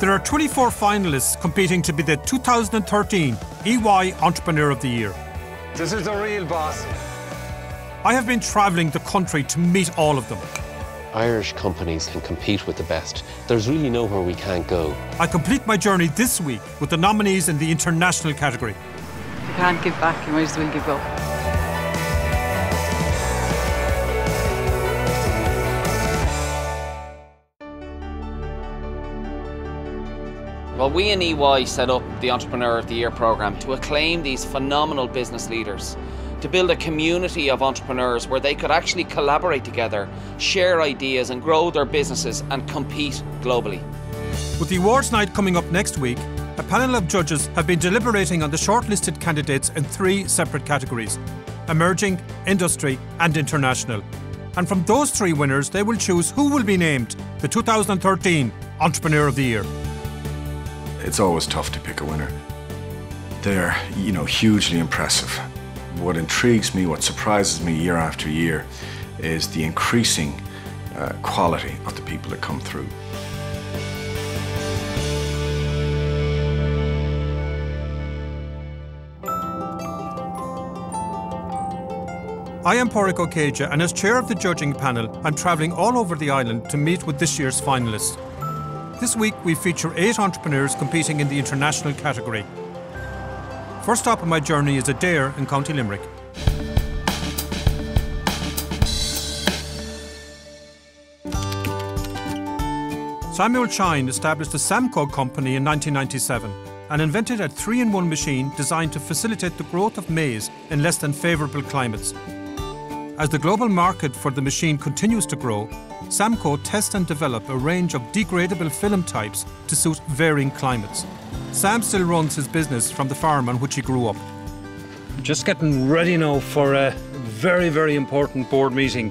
There are 24 finalists competing to be the 2013 EY Entrepreneur of the Year. This is the real boss. I have been travelling the country to meet all of them. Irish companies can compete with the best. There's really nowhere we can't go. I complete my journey this week with the nominees in the international category. If you can't give back, you might as well give up. Well, we in EY set up the Entrepreneur of the Year programme to acclaim these phenomenal business leaders, to build a community of entrepreneurs where they could actually collaborate together, share ideas, and grow their businesses and compete globally. With the awards night coming up next week, a panel of judges have been deliberating on the shortlisted candidates in three separate categories emerging, industry, and international. And from those three winners, they will choose who will be named the 2013 Entrepreneur of the Year. It's always tough to pick a winner. They're, you know, hugely impressive. What intrigues me, what surprises me year after year, is the increasing uh, quality of the people that come through. I am Pádraig Ó Céidigh, and as chair of the judging panel, I'm travelling all over the island to meet with this year's finalists. This week, we feature eight entrepreneurs competing in the international category. First stop on my journey is Adare in County Limerick. Samuel Chine established the Samco company in 1997 and invented a three in one machine designed to facilitate the growth of maize in less than favourable climates. As the global market for the machine continues to grow, Samco tests and develop a range of degradable film types to suit varying climates. Sam still runs his business from the farm on which he grew up. Just getting ready now for a very, very important board meeting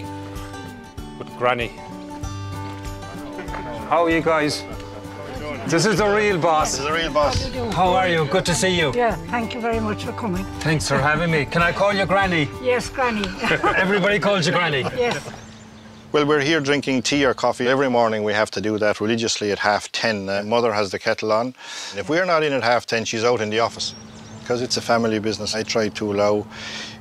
with Granny. How are you guys? This is the real boss. This is the real boss. How are you? Good to see you. Yeah, thank you very much for coming. Thanks for having me. Can I call you Granny? Yes, Granny. Everybody calls you Granny. yes. Well, we're here drinking tea or coffee. Every morning we have to do that religiously at half 10. Uh, mother has the kettle on. And if we're not in at half 10, she's out in the office. Because it's a family business, I try to allow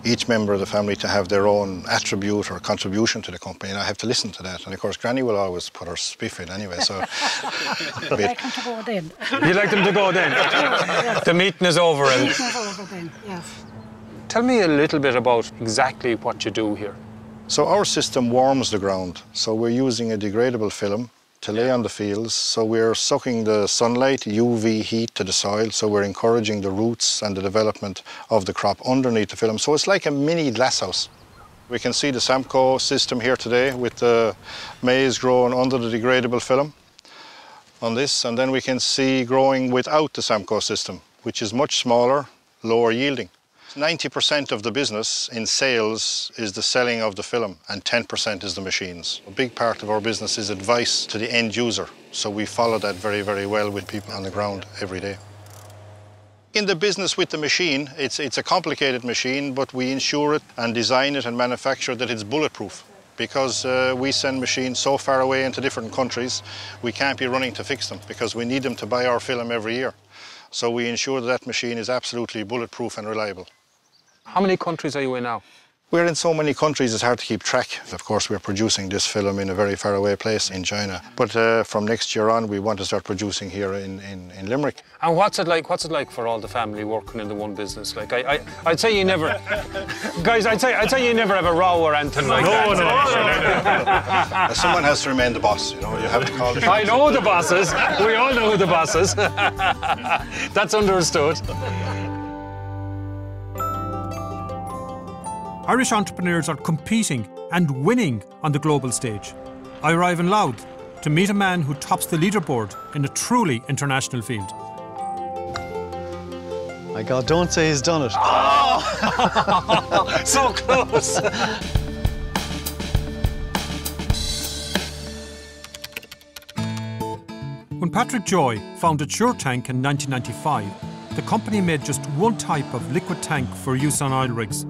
each member of the family to have their own attribute or contribution to the company, and I have to listen to that. And of course, Granny will always put her spiff in anyway. So, I'd like him to go then. You like them to go then? The meeting is over. And Meeting is over then, yes. tell me a little bit about exactly what you do here. so our system warms the ground. So we're using a degradable film to lay on the fields. So we're sucking the sunlight, UV heat to the soil. So we're encouraging the roots and the development of the crop underneath the film. So it's like a mini glasshouse. We can see the Samco system here today with the maize growing under the degradable film on this. And then we can see growing without the Samco system, which is much smaller, lower yielding. 90% of the business in sales is the selling of the film and 10% is the machines. A big part of our business is advice to the end user. So we follow that very, very well with people on the ground every day. In the business with the machine, it's, it's a complicated machine, but we insure it and design it and manufacture that it's bulletproof. Because uh, we send machines so far away into different countries, we can't be running to fix them because we need them to buy our film every year. So we ensure that that machine is absolutely bulletproof and reliable. How many countries are you in now? We're in so many countries, it's hard to keep track. Of course, we're producing this film in a very faraway place in China. But uh, from next year on, we want to start producing here in, in, in Limerick. And what's it like? What's it like for all the family working in the one business? Like, I, I I'd say you never, guys. I'd say, I'd say you never have a row or anything like that. Uh, Someone has to remain the boss, you know, you have to call the I know the bosses. We all know who the boss is. That's understood. Irish entrepreneurs are competing and winning on the global stage. I arrive in Louth to meet a man who tops the leaderboard in a truly international field. My God, don't say he's done it. Oh! So close. When Patrick Joy founded SureTank in 1995, the company made just one type of liquid tank for use on oil rigs.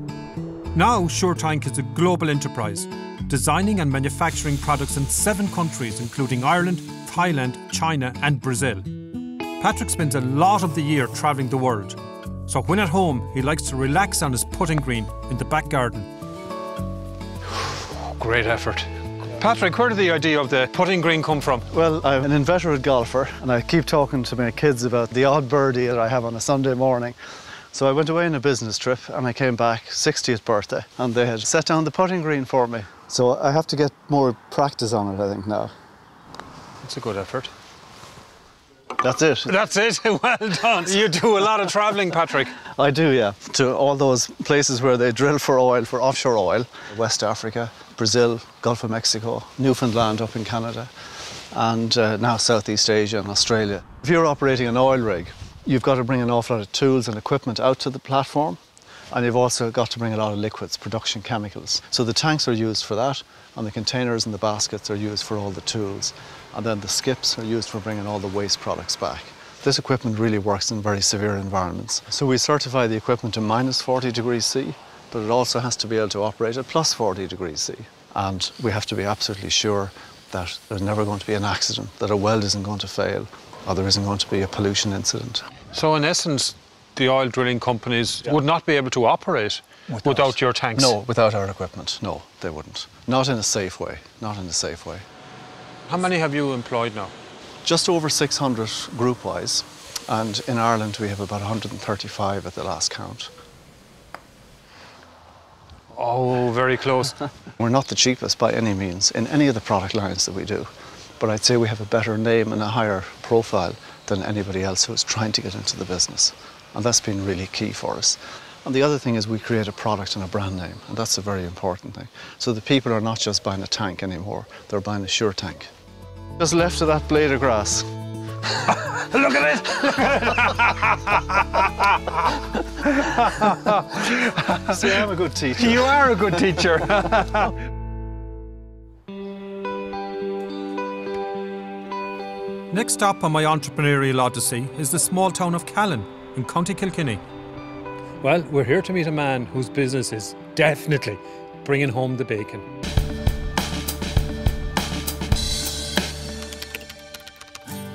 Now, SureTank is a global enterprise, designing and manufacturing products in seven countries, including Ireland, Thailand, China, and Brazil. Patrick spends a lot of the year travelling the world. So when at home, he likes to relax on his putting green in the back garden. Great effort. Patrick, where did the idea of the putting green come from? Well, I'm an inveterate golfer, and I keep talking to my kids about the odd birdie that I have on a Sunday morning. So I went away on a business trip, and I came back 60th birthday, and they had set down the putting green for me. So I have to get more practice on it, I think, now. It's a good effort. That's it. That's it. Well done. You do a lot of travelling, Patrick. I do, yeah. To all those places where they drill for oil, for offshore oil, West Africa, Brazil, Gulf of Mexico, Newfoundland up in Canada, and uh, now Southeast Asia and Australia. If you're operating an oil rig, you've got to bring an awful lot of tools and equipment out to the platform, and you've also got to bring a lot of liquids, production chemicals. So the tanks are used for that, and the containers and the baskets are used for all the tools and then the skips are used for bringing all the waste products back. This equipment really works in very severe environments. So we certify the equipment to minus 40 degrees C, but it also has to be able to operate at plus 40 degrees C. And we have to be absolutely sure that there's never going to be an accident, that a weld isn't going to fail, or there isn't going to be a pollution incident. So in essence, the oil drilling companies yeah. would not be able to operate without, without your tanks? No, without our equipment. No, they wouldn't. Not in a safe way. Not in a safe way. How many have you employed now? Just over 600 group wise, and in Ireland we have about 135 at the last count. Oh, very close. We're not the cheapest by any means in any of the product lines that we do, but I'd say we have a better name and a higher profile than anybody else who is trying to get into the business. And that's been really key for us. And the other thing is we create a product and a brand name, and that's a very important thing. So the people are not just buying a tank anymore, they're buying a sure tank. Just left of that blade of grass. Look at it! See, I'm a good teacher. You are a good teacher. Next stop on my entrepreneurial odyssey is the small town of Callan in County Kilkenny. Well, we're here to meet a man whose business is definitely bringing home the bacon.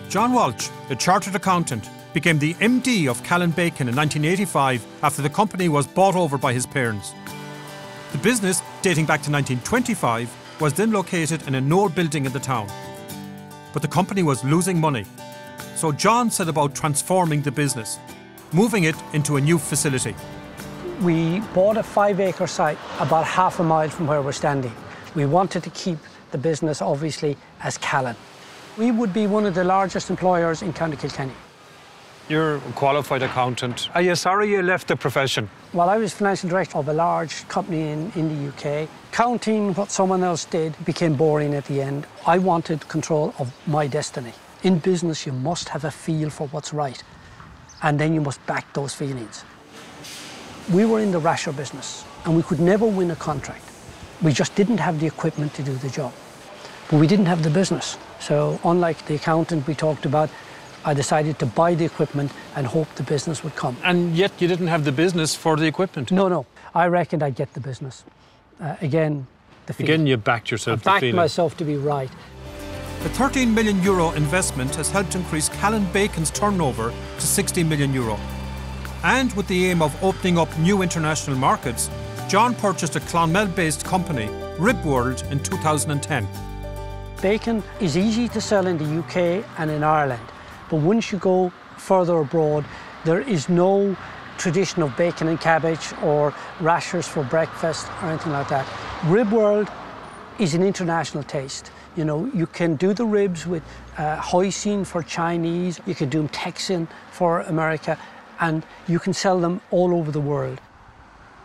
John Walsh, a chartered accountant, became the MD of Callan Bacon in 1985 after the company was bought over by his parents. The business, dating back to 1925, was then located in an old building in the town. But the company was losing money. So John set about transforming the business, moving it into a new facility. We bought a five acre site about half a mile from where we're standing. We wanted to keep the business obviously as Callan. We would be one of the largest employers in County Kilkenny. You're a qualified accountant. Uh, Are you sorry you left the profession? Well, I was financial director of a large company in, in the UK. Counting what someone else did became boring at the end. I wanted control of my destiny. In business, you must have a feel for what's right, and then you must back those feelings. We were in the rasher business, and we could never win a contract. We just didn't have the equipment to do the job. But we didn't have the business. So unlike the accountant we talked about, I decided to buy the equipment and hope the business would come. And yet you didn't have the business for the equipment? No, no. I reckoned I'd get the business. Uh, again, the feeling. Again, you backed yourself I backed myself to be right. The 13 million euro investment has helped increase Callan Bacon's turnover to 60 million euro. And with the aim of opening up new international markets, John purchased a Clonmel-based company, Rib World, in 2010. Bacon is easy to sell in the UK and in Ireland, but once you go further abroad, there is no tradition of bacon and cabbage or rashers for breakfast or anything like that. Rib World is an international taste. You know, you can do the ribs with uh, hoisin for Chinese, you can do them Texan for America, and you can sell them all over the world.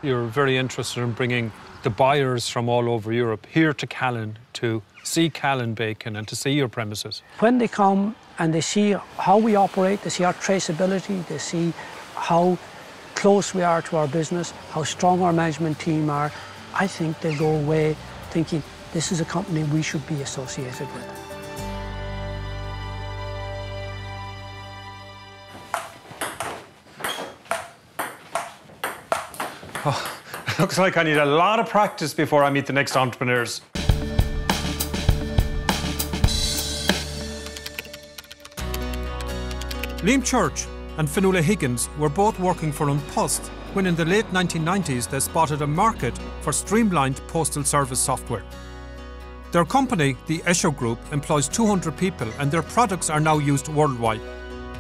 You're very interested in bringing the buyers from all over Europe here to Callan to see Callan Bacon and to see your premises? When they come and they see how we operate, they see our traceability, they see how close we are to our business, how strong our management team are, I think they go away thinking this is a company we should be associated with. Oh, looks like I need a lot of practice before I meet the next entrepreneurs. Liam Church and Fionnuala Higgins were both working for An Post when in the late 1990s they spotted a market for streamlined postal service software. Their company, the Escher Group, employs 200 people and their products are now used worldwide.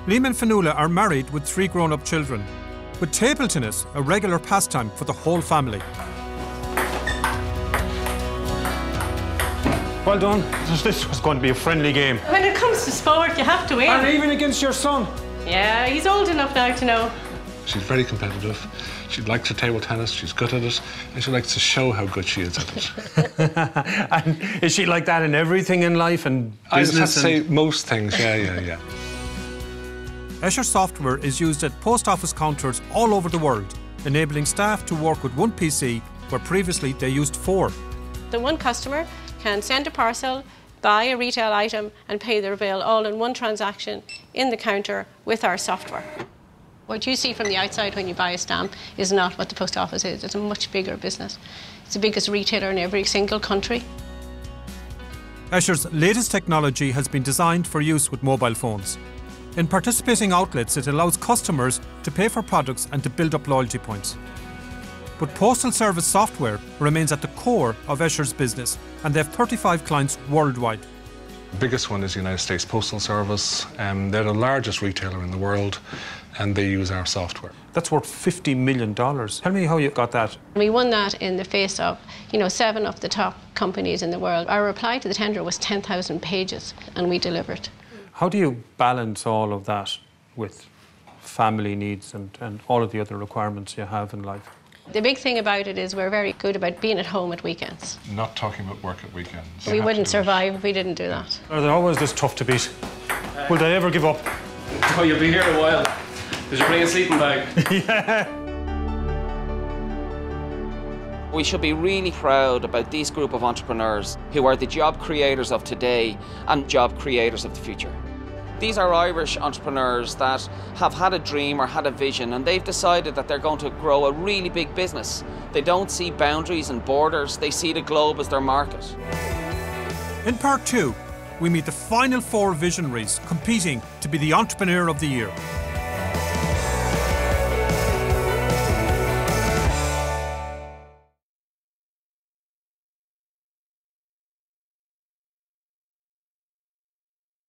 Liam and Fionnuala are married with three grown up children, with table tennis a regular pastime for the whole family. Well done. This was going to be a friendly game. When it comes to sport, you have to win. And even against your son. Yeah, he's old enough now to know. She's very competitive. She likes her table tennis, she's good at it, and she likes to show how good she is at it. and is she like that in everything in life and I just business? have to and- say most things, yeah, yeah, yeah. Escher software is used at post office counters all over the world, enabling staff to work with one PC where previously they used four. The one customer can send a parcel, buy a retail item, and pay their bill all in one transaction in the counter with our software. What you see from the outside when you buy a stamp is not what the post office is. It's a much bigger business. It's the biggest retailer in every single country. Escher's latest technology has been designed for use with mobile phones. In participating outlets, it allows customers to pay for products and to build up loyalty points. But postal service software remains at the core of Escher's business, and they have 35 clients worldwide. The biggest one is the United States Postal Service. Um, they're the largest retailer in the world, and they use our software. That's worth $50 million. Tell me how you got that. We won that in the face of, you know, seven of the top companies in the world. Our reply to the tender was 10,000 pages, and we delivered. How do you balance all of that with family needs and, and all of the other requirements you have in life? The big thing about it is we're very good about being at home at weekends. Not talking about work at weekends. We wouldn't survive if we didn't do that. Are they always this tough to beat? Will they ever give up? Oh, you'll be here a while. Did you bring a sleeping bag? yeah. We should be really proud about these group of entrepreneurs who are the job creators of today and job creators of the future. These are Irish entrepreneurs that have had a dream or had a vision and they've decided that they're going to grow a really big business. They don't see boundaries and borders, they see the globe as their market. In part two, we meet the final four visionaries competing to be the Entrepreneur of the Year.